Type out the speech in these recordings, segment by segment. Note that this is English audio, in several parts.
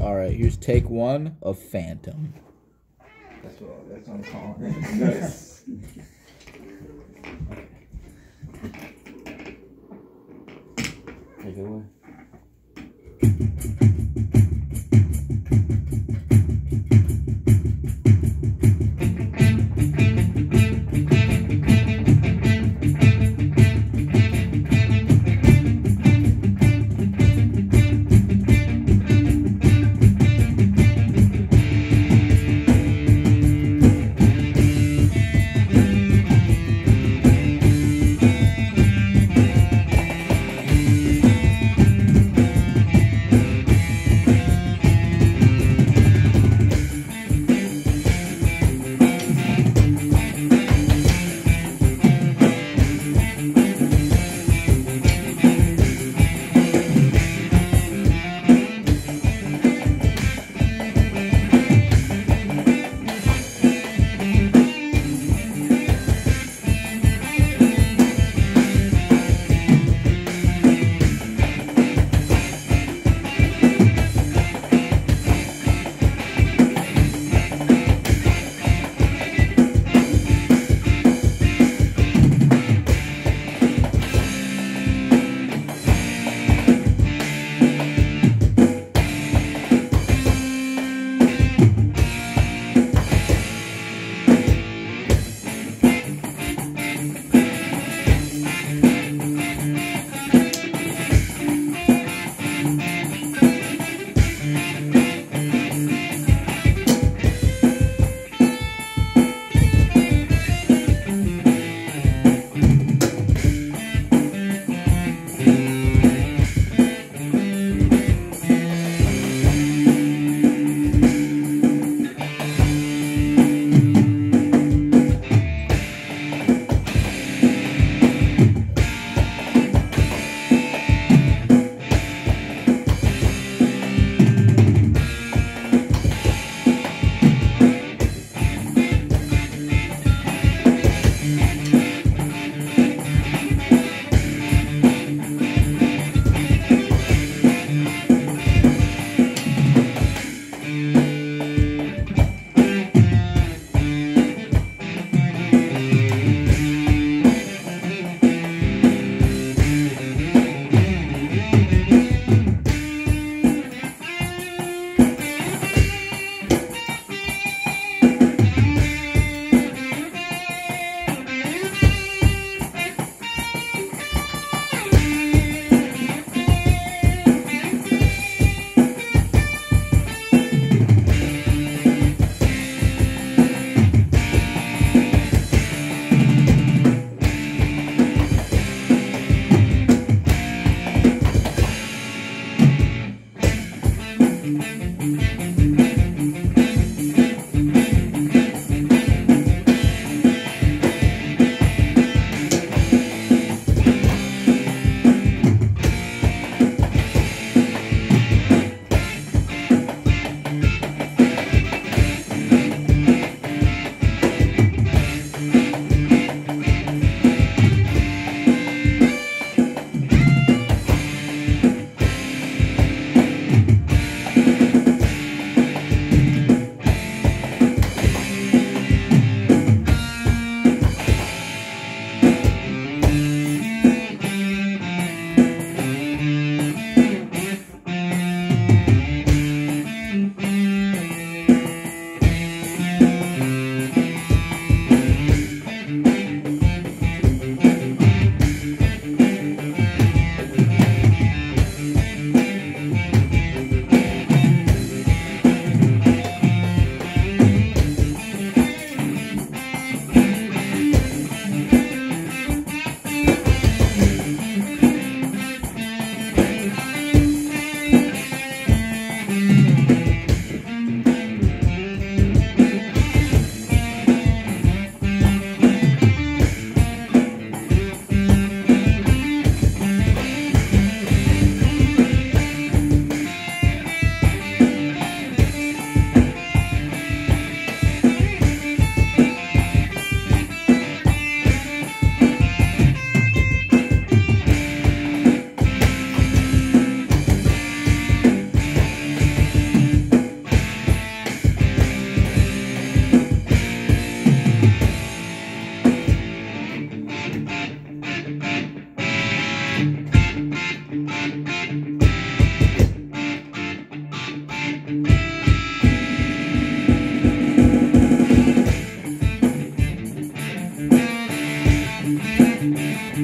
All right, here's take one of Phantom. That's what, that's what I'm calling it. Nice. Take it away.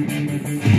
Thank you.